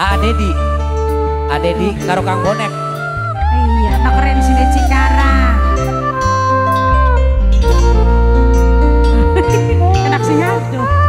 Adedi. Adedi karo Kang Bonek. Iya, keren sini Cikarang. Enak sih ngaduh.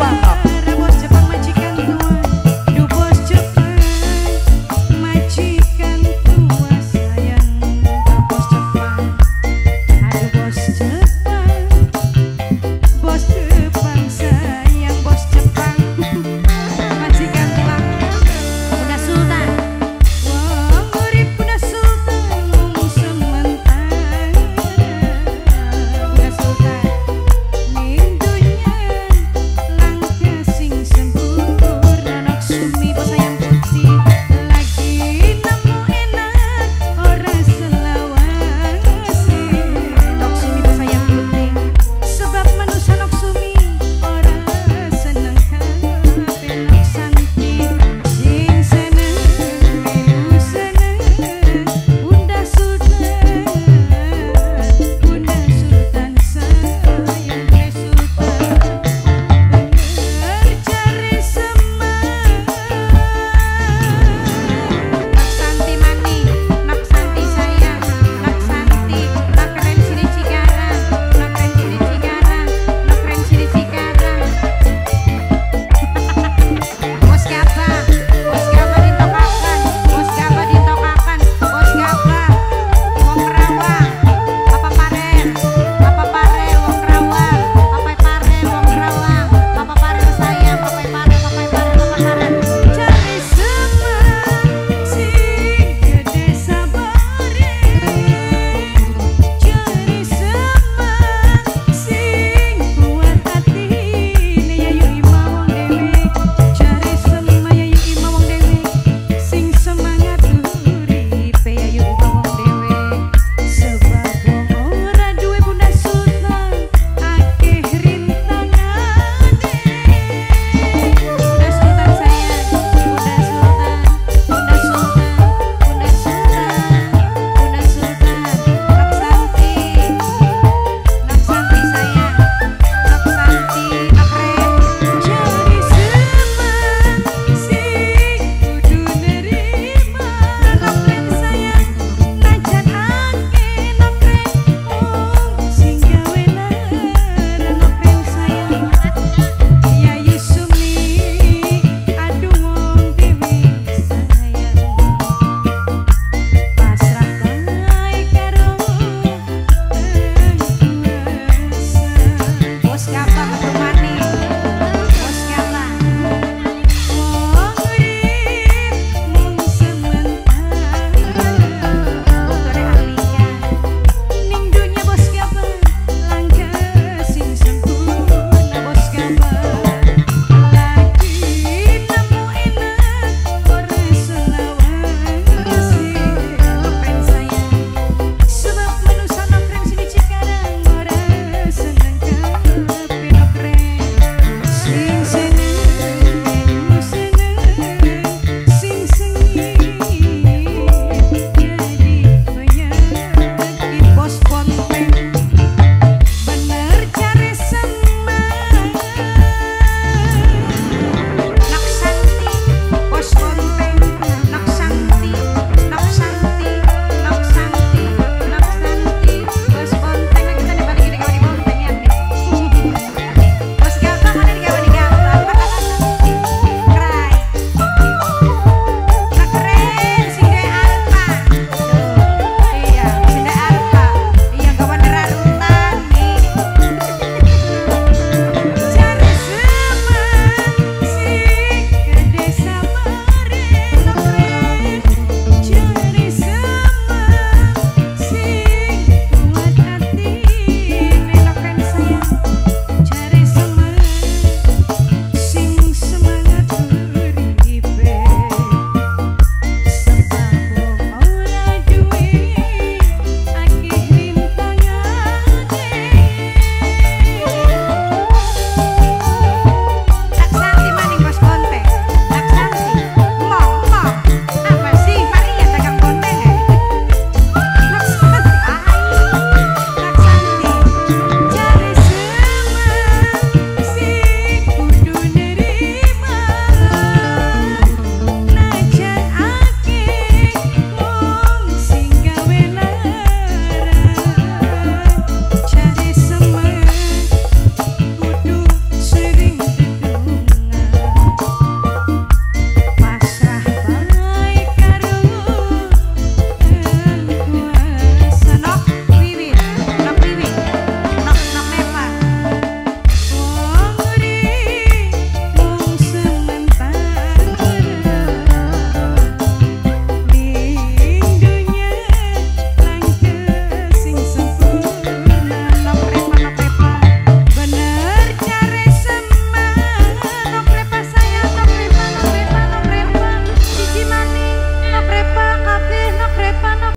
pop.